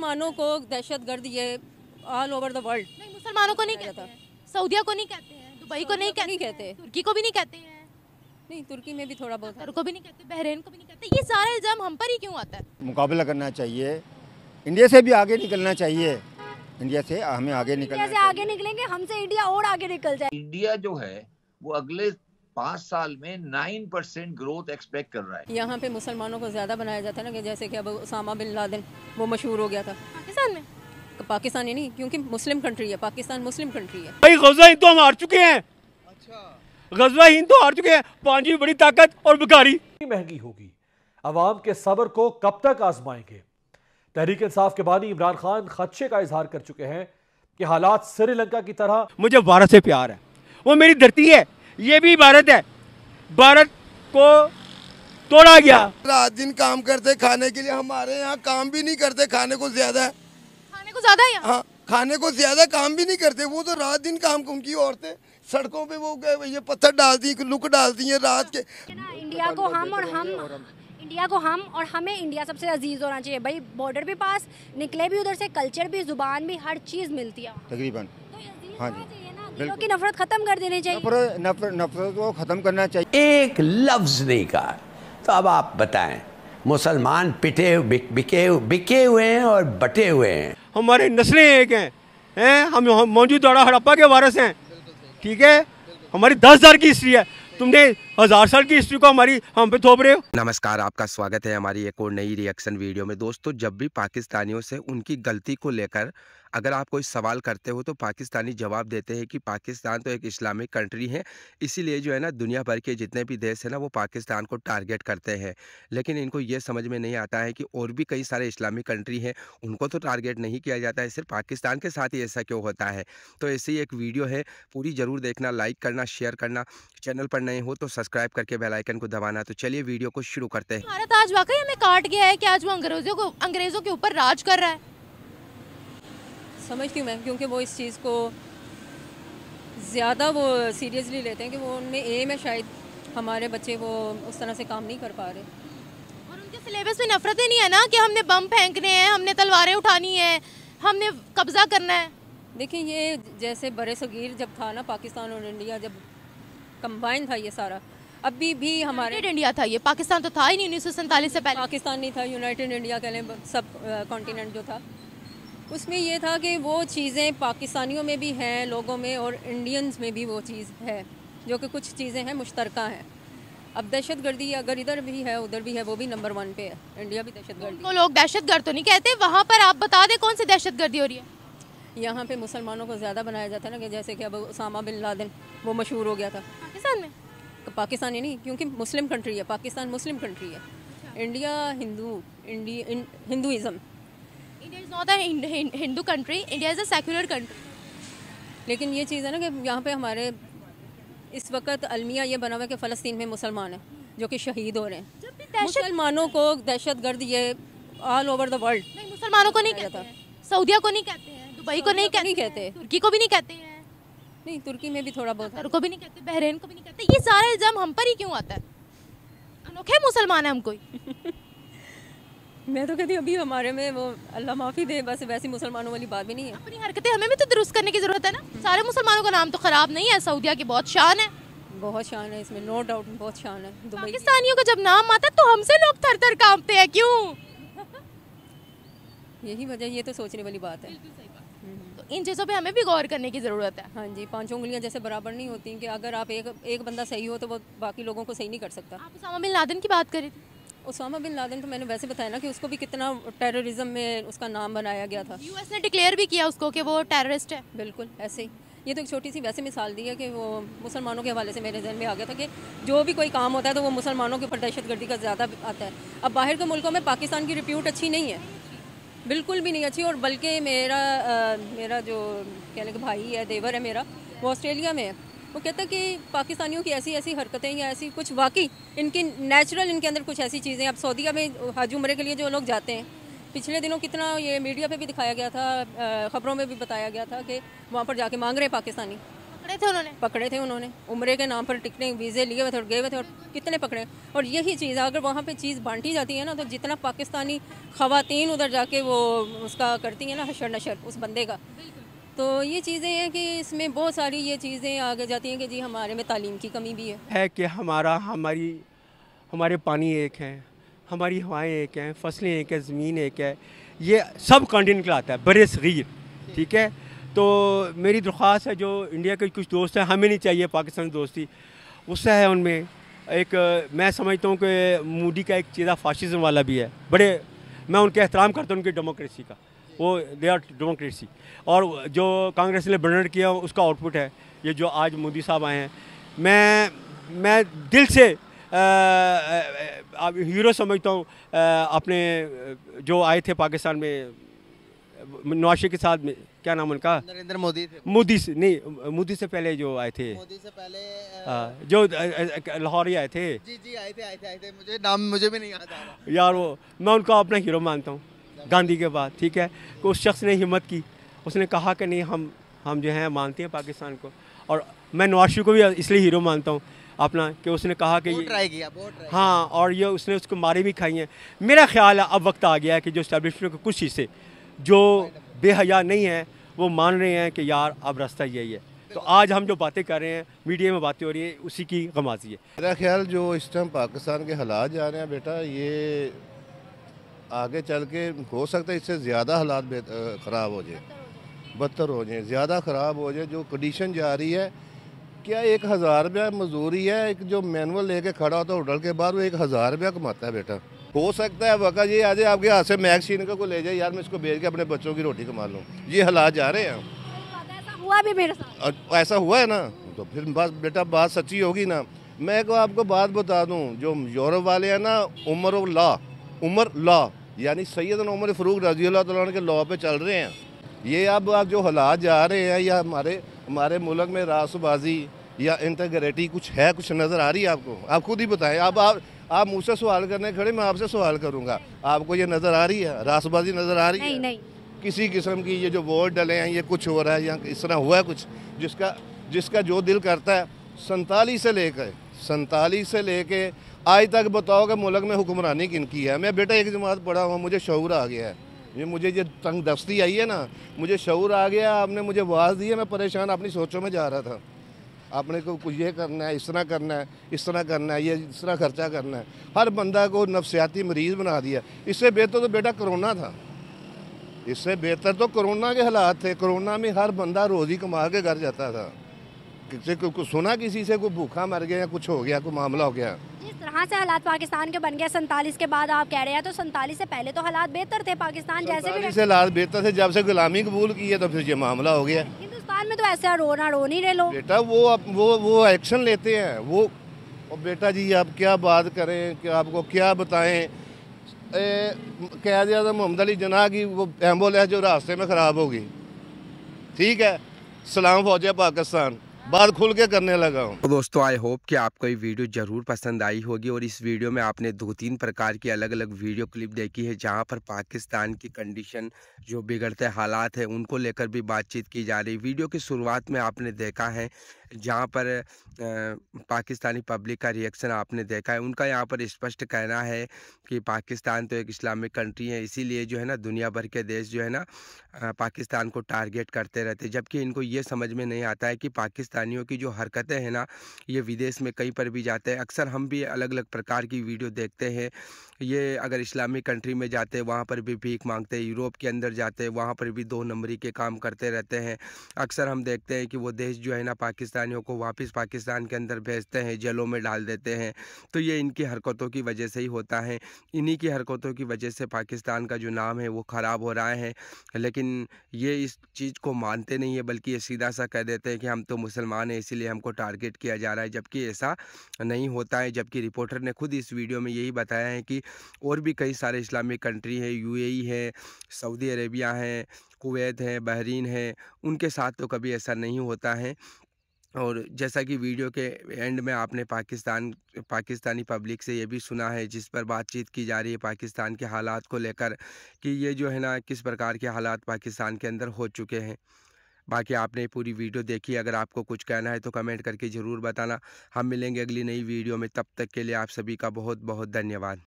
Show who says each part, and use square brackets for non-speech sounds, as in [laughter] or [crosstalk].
Speaker 1: मुसलमानों को दहशत गर्द ये ऑल ओवर द वर्ल्ड
Speaker 2: नहीं मुसलमानों को नहीं कहते सऊदिया को नहीं कहते हैं दुबई को नहीं कहते
Speaker 1: कहते।
Speaker 2: तुर्की को भी नहीं कहते हैं।
Speaker 1: नहीं तुर्की में भी थोड़ा बहुत
Speaker 2: को भी नहीं कहते बहरीन को भी नहीं कहते। ये सारा इल्ज़ाम हम पर ही क्यों आता है?
Speaker 3: मुकाबला करना चाहिए। इंडिया से भी आगे निकलना चाहिए। इंडिया से हमें आगे निकलना
Speaker 4: इंडिया से आगे निकलेंगे हमसे इंडिया और आगे निकल जाए।
Speaker 5: इंडिया जो है वो अगले पाँच साल में नाइन परसेंट ग्रोथ एक्सपेक्ट कर रहा है।
Speaker 1: यहाँ पे मुसलमानों को ज़्यादा बनाया जाता है ना कि जैसे कि अब उसामा बिन लादेन वो मशहूर हो गया था।
Speaker 2: पाकिस्तान में?
Speaker 1: पाकिस्तानी नहीं क्योंकि मुस्लिम कंट्री है पाकिस्तान मुस्लिम कंट्री है।
Speaker 6: भाई गजा हिंद तो हम हार चुके हैं। गजवा हिंद तो हार चुके हैं। पांचवी बड़ी ताकत और भिखारी।
Speaker 7: महँगी होगी। अवाम के सब्र को कब तक आजमाएँगे? तहरीक इंसाफ के बानी इमरान खान खदशे का इजहार कर चुके हैं कि हालात श्रीलंका की तरह
Speaker 6: मुझे भारत से प्यार है। वो मेरी धरती है। ये भी भारत है। भारत को तोड़ा गया।
Speaker 8: रात दिन काम करते खाने के लिए हमारे यहाँ काम भी नहीं करते खाने को ज़्यादा। है
Speaker 2: खाने को ज़्यादा है
Speaker 8: हाँ खाने को ज़्यादा काम भी नहीं करते। वो तो रात दिन काम उनकी औरतें सड़कों पे वो गए ये पत्थर डालती लुक डालती है रात के।
Speaker 4: इंडिया को हम और हम इंडिया को हम और हमें इंडिया सबसे अज़ीज़ होना चाहिए। भाई बॉर्डर भी पास निकले भी उधर से कल्चर भी ज़ुबान भी हर चीज़ मिलती है।
Speaker 3: तकरीबन।
Speaker 4: तो
Speaker 3: हाँ जी।
Speaker 4: दिलों की नफरत खत्म कर देनी चाहिए।
Speaker 3: नफरत नफरत नफरत को ख़त्म करना चाहिए।
Speaker 9: एक लफ्ज नहीं कहा तो अब आप बताएँ मुसलमान पिटे बिके बिके हुए हैं और बटे हुए हैं?
Speaker 6: हमारे नस्लें एक हैं हैं? हम हम मौजूदा हड़प्पा के वारस हैं। ठीक है? हमारी दस हज़ार की हिस्ट्री है। तुमने हज़ार साल की हिस्ट्री को हमारी, हम पे थोप रहे हो।
Speaker 10: नमस्कार, आपका स्वागत है हमारी एक और नई रिएक्शन वीडियो में। दोस्तों, जब भी पाकिस्तानियों से उनकी गलती को लेकर अगर आप कोई सवाल करते हो तो पाकिस्तानी जवाब देते हैं कि पाकिस्तान तो एक इस्लामिक कंट्री है, इसीलिए जो है ना, दुनिया भर के जितने भी देश हैं ना, वो पाकिस्तान को टारगेट करते हैं। लेकिन इनको ये समझ में नहीं आता है कि और भी कई सारे इस्लामिक कंट्री हैं, उनको तो टारगेट नहीं किया जाता है, सिर्फ़ पाकिस्तान के साथ ही ऐसा क्यों होता है? तो ऐसी एक वीडियो है, पूरी ज़रूर देखना लाइक करना शेयर करना। चैनल पर नए हो तो सब्सक्राइब करके बेल आइकन को दबाना। तो चलिए वीडियो को शुरू करते हैं।
Speaker 2: भारत आज वाकई हमें काट गया है कि आज वो अंग्रेज़ों को अंग्रेज़ों के ऊपर राज कर रहा है।
Speaker 1: समझती हूँ मैं क्योंकि वो इस चीज़ को ज़्यादा वो सीरियसली लेते हैं कि वो उनमें एम है शायद हमारे बच्चे वो उस तरह से काम नहीं कर पा रहे।
Speaker 2: और उनके सिलेबस में नफरतें नहीं है ना कि हमने बम फेंकने हैं हमने तलवारें उठानी है हमने कब्जा करना है?
Speaker 1: देखिए ये जैसे बड़े सगीर जब था ना पाकिस्तान और इंडिया जब कंबाइन था ये सारा अभी भी हमारे
Speaker 2: इंडिया था ये पाकिस्तान तो था ही नहीं उन्नीस सौ सैंतालीस से पहले।
Speaker 1: पाकिस्तान नहीं था यूनाइटेड इंडिया कह लें सब कॉन्टीनेंट जो था। उसमें ये था कि वो चीज़ें पाकिस्तानियों में भी हैं लोगों में और इंडियंस में भी वो चीज़ है जो कि कुछ चीज़ें हैं मुश्तरका हैं। अब दहशत गर्दी अगर इधर भी है उधर भी है वो भी नंबर वन पे है। इंडिया भी दहशत गर्दी
Speaker 2: को लोग दहशत गर्द तो नहीं कहते वहाँ पर आप बता दें कौन सी दहशत गर्दी हो रही है।
Speaker 1: यहाँ पे मुसलमानों को ज़्यादा बनाया जाता है ना कि जैसे कि अब उसामा बिन लादेन वो मशहूर हो गया था।
Speaker 2: पाकिस्तान में?
Speaker 1: पाकिस्तानी नहीं क्योंकि मुस्लिम कंट्री है पाकिस्तान मुस्लिम कंट्री है। India Hindu indie Hinduism
Speaker 2: India is not a Hindu country India is a secular country
Speaker 1: लेकिन ये चीज़ है ना कि यहाँ पे हमारे इस वक्त अलमिया ये बना हुआ है कि फ़लस्तीन में मुसलमान हैं जो कि शहीद हो रहे हैं। मुसलमानों को दहशत गर्द ये ऑल ओवर द वर्ल्ड
Speaker 2: नहीं मुसलमानों को नहीं कहता हैं। सऊदिया को नहीं कहते हैं दुबई को नहीं कहते तुर्की को भी नहीं कहते हैं।
Speaker 1: नहीं तुर्की में भी थोड़ा बहुत
Speaker 2: को भी नहीं कहते बहरीन को भी नहीं कहते ये सारा इल्ज़ाम हम पर ही क्यों आता है? अनोखे मुसलमान है हम कोई। [laughs]
Speaker 1: मैं तो कहती हूँ अभी हमारे में वो अल्लाह माफ़ी दे बस वैसी मुसलमानों वाली बात भी नहीं है।
Speaker 2: अपनी हरकतें हमें भी तो दुरुस्त करने की ज़रूरत है ना? सारे मुसलमानों का नाम तो ख़राब नहीं है सऊदिया की बहुत शान है।
Speaker 1: बहुत शान है इसमें नो डाउट बहुत शान है
Speaker 2: पाकिस्तानियों का जब नाम आता तो हमसे लोग थर थर कांपते हैं क्यों?
Speaker 1: यही वजह ये तो सोचने वाली बात है।
Speaker 2: इन चीज़ों पे हमें भी गौर करने की ज़रूरत है।
Speaker 1: हाँ जी पाँचों उंगलियाँ जैसे बराबर नहीं होती कि अगर आप एक एक बंदा सही हो तो वो बाकी लोगों को सही नहीं कर सकता।
Speaker 2: आप उसामा बिन लादन की बात करी थी?
Speaker 1: उसामा बिन लादन तो मैंने वैसे बताया ना कि उसको भी कितना टेररिज्म में उसका नाम बनाया गया था।
Speaker 2: यूएस ने डिक्लेयर भी किया उसको कि वो टेररिस्ट है।
Speaker 1: बिल्कुल ऐसे ही। ये तो एक छोटी सी वैसे मिसाल दी है कि वो मुसलमानों के हवाले से मेरे जहन में आ गया था कि जो भी कोई काम होता है तो वो मुसलमानों के ऊपर दहशत गर्दी का ज़्यादा आता है। अब बाहर के मुल्कों में पाकिस्तान की रिप्यूट अच्छी नहीं है। बिल्कुल भी नहीं अच्छी और बल्कि मेरा आ, मेरा जो कहने का भाई है देवर है मेरा वो ऑस्ट्रेलिया में है। वो कहता कि पाकिस्तानियों की ऐसी ऐसी हरकतें या ऐसी कुछ वाकई इनकी नेचुरल इनके अंदर कुछ ऐसी चीज़ें। अब सऊदीया में हज उम्र के लिए जो लोग जाते हैं पिछले दिनों कितना ये मीडिया पे भी दिखाया गया था खबरों में भी बताया गया था कि वहाँ पर जाके मांग रहे हैं पाकिस्तानी।
Speaker 2: पकड़े थे उन्होंने?
Speaker 1: पकड़े थे उन्होंने। उम्र के नाम पर टिकटें वीज़े लिए हुए थे और गए हुए थे और कितने पकड़े। और यही चीज़ अगर वहाँ पे चीज़ बांटी जाती है ना तो जितना पाकिस्तानी खवातीन उधर जाके वो उसका करती हैं ना हशर नशर उस बंदे का। तो ये चीज़ें हैं कि इसमें बहुत सारी ये चीज़ें आगे जाती हैं कि जी हमारे में तालीम की कमी भी है।
Speaker 6: है कि हमारा हमारी हमारे पानी एक हैं हमारी हवाएँ एक हैं फ़सलें एक है ज़मीन एक है। ये सब कॉन्टिनेंट आता है बड़े सग़ीर ठीक है? तो मेरी दरख्वास्त है जो इंडिया के कुछ दोस्त हैं, हमें नहीं चाहिए पाकिस्तान दोस्ती। उससे है उनमें। एक, मैं समझता हूँ कि मोदी का एक चीज़ा फाशिज़म वाला भी है। बड़े, मैं उनके एहतराम करता हूँ उनकी डेमोक्रेसी का। वो दे आर डेमोक्रेसी और जो कांग्रेस ने बनर्ड किया, उसका आउटपुट है। ये जो आज मोदी साहब आए हैं। मैं मैं दिल से हीरो समझता हूँ। अपने, जो आए थे पाकिस्तान में नवाशे के साथ में क्या नाम उनका?
Speaker 11: नरेंद्र मोदी
Speaker 6: मोदी से नहीं मोदी से पहले जो आए थे।
Speaker 11: मोदी से पहले
Speaker 6: आ, जो लाहौर ही आए थे।
Speaker 11: जी जी आए थे आए थे आए थे। मुझे नाम मुझे भी नहीं याद आ रहा।
Speaker 6: यार वो मैं उनका अपना हीरो मानता हूँ गांधी के बाद ठीक है? कि उस शख्स ने हिम्मत की। उसने कहा कि नहीं हम हम जो हैं मानते हैं पाकिस्तान को। और मैं नवाशी को भी इसलिए हीरो मानता हूँ अपना कि उसने कहा कि हाँ और ये उसने उसको मारे भी खाई हैं। मेरा ख्याल है अब वक्त आ गया है कि जो स्टैब्लिशमेंट के कुछ हिस्से जो बेहया नहीं है, वो मान रहे हैं कि यार, अब रास्ता यही है। तो आज हम जो बातें कर रहे हैं, मीडिया में बातें हो रही है, उसी की गमाजी है।
Speaker 12: मेरा ख्याल जो इस टाइम पाकिस्तान के हालात जा रहे हैं बेटा, ये आगे चल के हो सकता है इससे ज़्यादा हालात ख़राब हो जाए, बदतर हो जाए, ज़्यादा ख़राब हो जाए। जो कंडीशन जा रही है, क्या एक हज़ार रुपया मजदूरी है? एक जो मैनुअल लेके खड़ा होता है, होटल के बाहर, वो एक हज़ार रुपया कमाता है बेटा। हो सकता है वक़ा ये आ जाए आपके हाथ से मैगजीन को ले जाए यार मैं इसको बेच के अपने बच्चों की रोटी कमा लूँ। ये हालात जा रहे हैं।
Speaker 4: हुआ भी मेरे साथ।
Speaker 12: ऐसा हुआ है ना? तो फिर बस बेटा बात सच्ची होगी ना। मैं को आपको बात बता दूँ जो यूरोप वाले हैं ना उमर ला उमर ला यानी सैयद उमर फ़रूक रज़ी अल्लाह के लॉ पे चल रहे हैं। ये अब आप जो हालात जा रहे हैं या हमारे हमारे मुल्क में रासबाजी या इंटरग्रेटी कुछ है कुछ नज़र आ रही है आपको? आप खुद ही बताएँ। अब आप आप मुझसे सवाल करने खड़े मैं आपसे सवाल करूँगा। आपको ये नज़र आ रही है? रासबाजी नज़र आ रही
Speaker 4: नहीं,
Speaker 12: है?
Speaker 4: नहीं
Speaker 12: किसी किस्म की ये जो वोट डले हैं ये कुछ हो रहा है या इस तरह हुआ है कुछ? जिसका जिसका जो दिल करता है सैतालीस से लेकर सैतालीस से लेके आज तक बताओ कि मुल्क में हुक्मरानी किन की है? मैं बेटा एक जमात पढ़ा हुआ मुझे शौर आ गया है। ये मुझे ये तंग दस्ती आई है ना मुझे शौर आ गया आपने मुझे आवाज़ दी है मैं परेशान अपनी सोचों में जा रहा था। आपने को कुछ ये करना है इस तरह करना है इस तरह करना है ये इस तरह खर्चा करना है। हर बंदा को नफसियाती मरीज़ बना दिया इससे बेहतर तो बेटा कोरोना था। इससे बेहतर तो कोरोना के हालात थे। कोरोना में हर बंदा रोज़ी कमा के घर जाता था। किसी को सुना किसी से कोई भूखा मर गया या कुछ हो गया कोई मामला हो गया।
Speaker 4: जिस तरह से हालात पाकिस्तान के बन गए सैंतालीस के बाद आप कह रहे हैं तो सैंतालीस से पहले तो हालात बेहतर थे पाकिस्तान जैसे भी
Speaker 12: हालात बेहतर थे। जब से गुलामी कबूल की है तो फिर ये मामला हो गया।
Speaker 4: हिंदुस्तान में तो ऐसे रोना रो नहीं रहे लोग।
Speaker 12: बेटा, वो वो वो एक्शन लेते हैं। वो और बेटा जी, आप क्या बात करें? कि आपको क्या बताएँ? कह दिया था मोहम्मद अली जना की वो एंबुलेंस जो रास्ते में ख़राब होगी ठीक है? सलाम फौज पाकिस्तान। बात खुल के करने लगा हूँ।
Speaker 10: तो दोस्तों आई होप कि आपको ये वीडियो ज़रूर पसंद आई होगी और इस वीडियो में आपने दो तीन प्रकार की अलग अलग वीडियो क्लिप देखी है, जहाँ पर पाकिस्तान की कंडीशन जो बिगड़ते हालात है, उनको लेकर भी बातचीत की जा रही वीडियो की शुरुआत में आपने देखा है जहाँ पर पाकिस्तानी पब्लिक का रिएक्शन आपने देखा है, उनका यहाँ पर स्पष्ट कहना है कि पाकिस्तान तो एक इस्लामिक कंट्री है, इसीलिए जो है ना दुनिया भर के देश जो है ना पाकिस्तान को टारगेट करते रहते जबकि इनको ये समझ में नहीं आता है कि पाकिस्तानियों की जो हरकतें हैं ना, ये विदेश में कहीं पर भी जाते हैं। अक्सर हम भी अलग अलग प्रकार की वीडियो देखते हैं। ये अगर इस्लामिक कंट्री में जाते हैं, वहाँ पर भी भीख मांगते हैं, यूरोप के अंदर जाते हैं, वहाँ पर भी दो नंबरी के काम करते रहते हैं। अक्सर हम देखते हैं कि वो देश जो है ना पाकिस्तानियों को वापस पाकिस्तान के अंदर भेजते हैं, जेलों में डाल देते हैं। तो ये इनकी हरकतों की वजह से ही होता है। इन्हीं की हरकतों की वजह से पाकिस्तान का जो नाम है, वो ख़राब हो रहा है। लेकिन ये इस चीज़ को मानते नहीं है, बल्कि ये सीधा सा कह देते हैं कि हम तो मुसलमान हैं, इसीलिए हमको टारगेट किया जा रहा है। जबकि ऐसा नहीं होता है, जबकि रिपोर्टर ने खुद इस वीडियो में यही बताया है कि और भी कई सारे इस्लामिक कंट्री है, यूएई है, सऊदी अरेबिया है, कुवैत है, बहरीन है, उनके साथ तो कभी ऐसा नहीं होता है। और जैसा कि वीडियो के एंड में आपने पाकिस्तान, पाकिस्तानी पब्लिक से ये भी सुना है, जिस पर बातचीत की जा रही है पाकिस्तान के हालात को लेकर, कि ये जो है ना, किस प्रकार के हालात पाकिस्तान के अंदर हो चुके हैं। बाकी आपने पूरी वीडियो देखी, अगर आपको कुछ कहना है तो कमेंट करके ज़रूर बताना। हम मिलेंगे अगली नई वीडियो में, तब तक के लिए आप सभी का बहुत बहुत धन्यवाद।